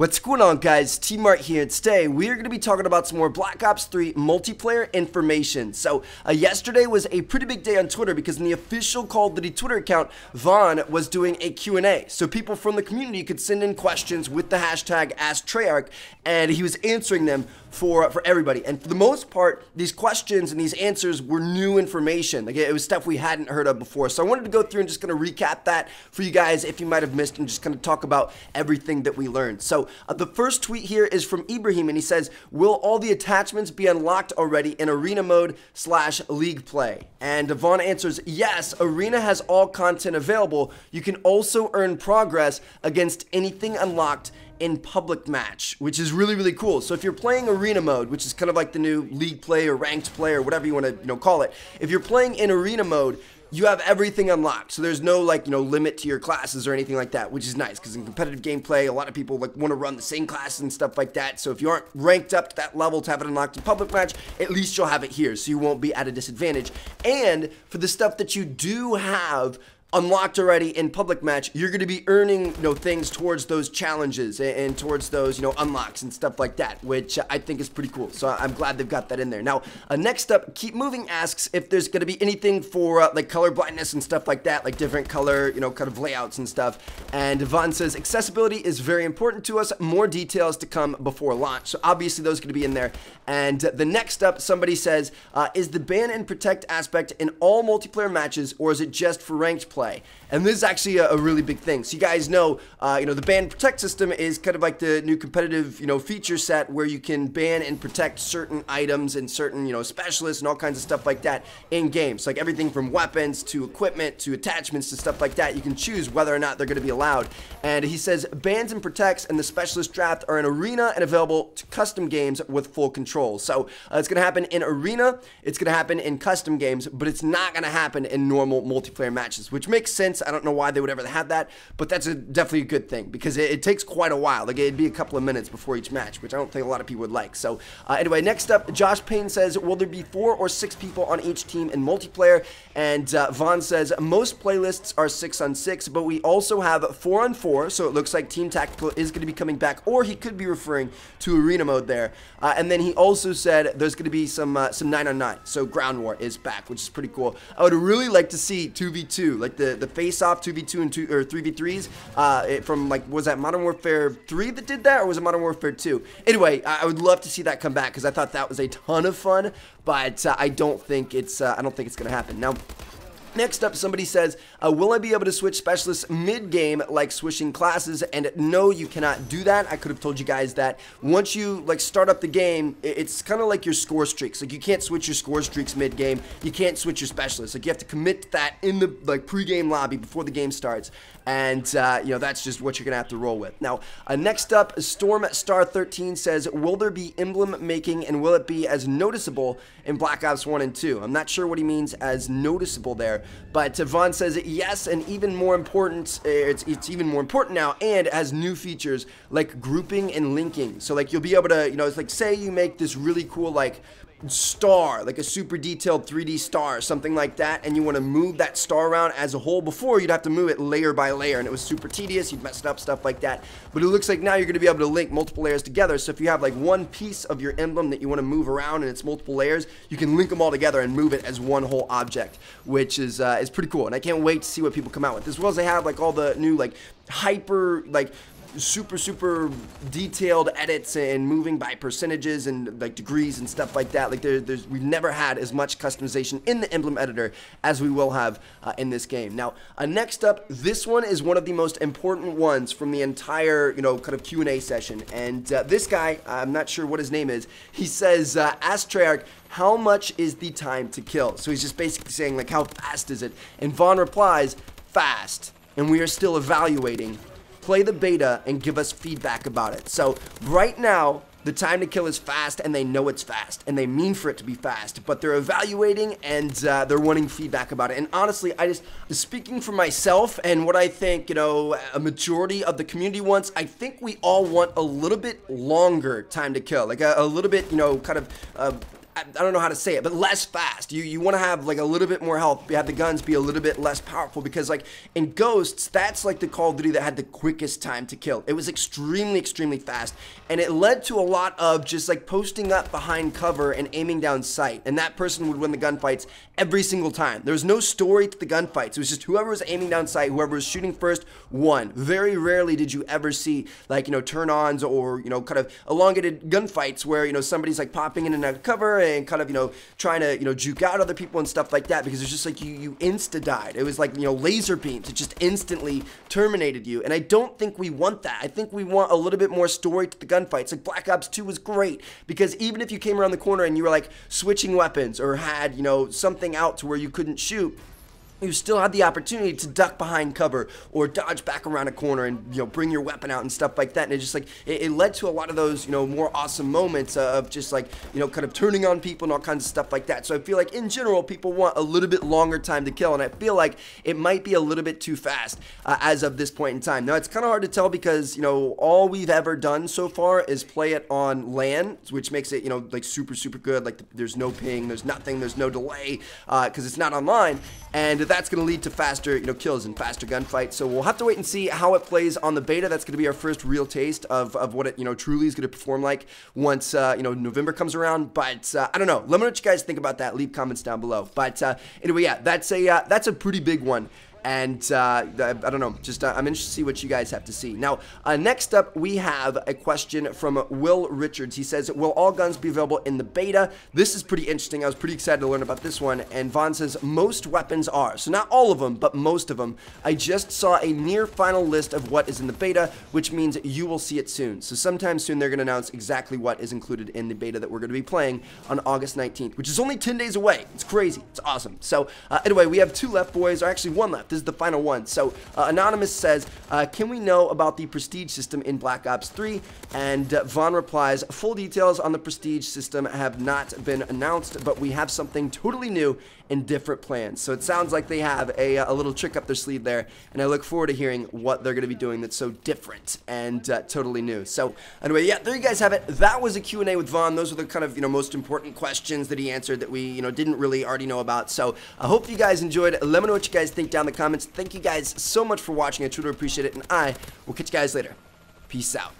What's going on guys, TmarTn here, and today we are going to be talking about some more Black Ops 3 multiplayer information. So, uh, yesterday was a pretty big day on Twitter because in the official Call of Duty Twitter account, Vahn was doing a Q&A. So people from the community could send in questions with the hashtag AskTreyarch, and he was answering them for for everybody. And for the most part, these questions and these answers were new information. Like it was stuff we hadn't heard of before. So I wanted to go through and just kind of recap that for you guys if you might have missed and just kind of talk about everything that we learned. So uh, the first tweet here is from Ibrahim and he says, "Will all the attachments be unlocked already in arena mode slash league play?" And Devon answers, "Yes, arena has all content available. You can also earn progress against anything unlocked." in public match, which is really, really cool. So if you're playing arena mode, which is kind of like the new league play or ranked play or whatever you want to you know call it, if you're playing in arena mode, you have everything unlocked. So there's no like, you know, limit to your classes or anything like that, which is nice because in competitive gameplay, a lot of people like want to run the same classes and stuff like that. So if you aren't ranked up to that level to have it unlocked in public match, at least you'll have it here so you won't be at a disadvantage. And for the stuff that you do have unlocked already in public match, you're going to be earning, you know, things towards those challenges and, and, towards those, you know, unlocks and stuff like that, which I think is pretty cool. So I'm glad they've got that in there. Now, uh, next up, Keep Moving asks if there's going to be anything for uh, like color blindness and stuff like that, like different color, you know, kind of layouts and stuff. And Devon says accessibility is very important to us. More details to come before launch. So obviously those are going to be in there. And the next up, somebody says, uh, is the ban and protect aspect in all multiplayer matches or is it just for ranked play? Play. And this is actually a, a really big thing. So you guys know, uh, you know, the ban protect system is kind of like the new competitive, you know, feature set where you can ban and protect certain items and certain, you know, specialists and all kinds of stuff like that in games. Like everything from weapons to equipment to attachments to stuff like that. You can choose whether or not they're going to be allowed. And he says bans and protects and the specialist draft are in arena and available to custom games with full control. So uh, it's going to happen in arena, it's going to happen in custom games, but it's not going to happen in normal multiplayer matches, which makes sense. I don't know why they would ever have that, but that's a, definitely a good thing because it, it, takes quite a while. Like it'd be a couple of minutes before each match, which I don't think a lot of people would like. So uh, anyway, next up, Josh Payne says, will there be four or six people on each team in multiplayer? And uh, Vahn says, most playlists are six on six, but we also have four on four. So it looks like Team Tactical is going to be coming back, or he could be referring to arena mode there. Uh, and then he also said there's going to be some uh, some nine on nine. So ground war is back, which is pretty cool. I would really like to see 2v2, like the the face off 2v2 and two or 3v3s uh, from like was that Modern Warfare 3 that did that or was it Modern Warfare 2? Anyway, I would love to see that come back because I thought that was a ton of fun, but uh, I don't think it's uh, I don't think it's gonna happen now. Next up, somebody says, uh, will I be able to switch specialists mid-game like switching classes? And no, you cannot do that. I could have told you guys that. Once you like start up the game, it's kind of like your score streaks. Like you can't switch your score streaks mid-game. You can't switch your specialists. Like you have to commit to that in the like pre-game lobby before the game starts. And, uh, you know, that's just what you're to have to roll with. Now, uh, next up, Storm Star 13 says, will there be emblem making and will it be as noticeable in Black Ops 1 and 2? I'm not sure what he means as noticeable there, but Vahn says, yes, and even more important, uh, it's, it's even more important now, and it has new features like grouping and linking. So, like, you'll be able to, you know, it's like, say you make this really cool, like, star, like a super detailed 3D star, something like that, and you want to move that star around as a whole. Before, you'd have to move it layer by layer, and it was super tedious. You'd mess it up, stuff like that. But it looks like now you're going to be able to link multiple layers together. So if you have like one piece of your emblem that you want to move around and it's multiple layers, you can link them all together and move it as one whole object, which is uh, is pretty cool. And I can't wait to see what people come out with. As well as they have like all the new like hyper like super super detailed edits and moving by percentages and like degrees and stuff like that. Like there, there's we've never had as much customization in the emblem editor as we will have uh, in this game. Now uh, next up this one is one of the most important ones from the entire you know kind of Q&A session. And uh, this guy I'm not sure what his name is he says uh, ask Treyarch how much is the time to kill? So he's just basically saying like how fast is it? And Vahn replies fast. And we are still evaluating play the beta and give us feedback about it. So right now, the time to kill is fast and they know it's fast and they mean for it to be fast, but they're evaluating and uh, they're wanting feedback about it. And honestly, I just, speaking for myself and what I think, you know, a majority of the community wants, I think we all want a little bit longer time to kill, like a, a little bit, you know, kind of uh, I, don't know how to say it, but less fast. You you want to have like a little bit more health. You have the guns be a little bit less powerful because like in Ghosts, that's like the Call of Duty that had the quickest time to kill. It was extremely extremely fast, and it led to a lot of just like posting up behind cover and aiming down sight, and that person would win the gunfights every single time. There was no story to the gunfights. It was just whoever was aiming down sight, whoever was shooting first, won. Very rarely did you ever see like you know turn-ons or you know kind of elongated gunfights where you know somebody's like popping in and out of cover and kind of you know trying to you know juke out other people and stuff like that because it's just like you you insta died. It was like you know laser beams. It just instantly terminated you. And I don't think we want that. I think we want a little bit more story to the gunfights. Like Black Ops 2 was great because even if you came around the corner and you were like switching weapons or had you know something out to where you couldn't shoot you still had the opportunity to duck behind cover or dodge back around a corner and you know bring your weapon out and stuff like that. And it just like it, it, led to a lot of those you know more awesome moments of just like you know kind of turning on people and all kinds of stuff like that. So i feel like in general people want a little bit longer time to kill and i feel like it might be a little bit too fast uh, as of this point in time. Now it's kind of hard to tell because you know all we've ever done so far is play it on LAN which makes it you know like super super good. Like there's no ping there's nothing there's no delay because uh, it's not online. And that's going to lead to faster, you know, kills and faster gunfights. So we'll have to wait and see how it plays on the beta. That's going to be our first real taste of, of what it, you know, truly is going to perform like once, uh, you know, November comes around. But uh, I don't know. Let me know what you guys think about that. Leave comments down below. But uh, anyway, yeah, that's a uh, that's a pretty big one and uh, I, don't know, just uh, I'm interested to see what you guys have to see. Now, uh, next up, we have a question from Will Richards. He says, "Will all guns be available in the beta?" This is pretty interesting. I was pretty excited to learn about this one. And Vahn says most weapons are, so not all of them, but most of them. I just saw a near final list of what is in the beta, which means you will see it soon. So sometime soon, they're going to announce exactly what is included in the beta that we're going to be playing on August 19th, which is only 10 days away. It's crazy. It's awesome. So uh, anyway, we have two left, boys, or actually one left. This is the final one. So uh, Anonymous says, uh, can we know about the Prestige system in Black Ops 3? And uh, Vahn replies, full details on the Prestige system have not been announced, but we have something totally new and different plans. So it sounds like they have a, a little trick up their sleeve there, and I look forward to hearing what they're going to be doing that's so different and uh, totally new. So anyway, yeah, there you guys have it. That was a Q&A with Vahn. Those were the kind of, you know, most important questions that he answered that we, you know, didn't really already know about. So I hope you guys enjoyed. Let me know what you guys think down the comments. Thank you guys so much for watching. I truly appreciate it, and I will catch you guys later. Peace out.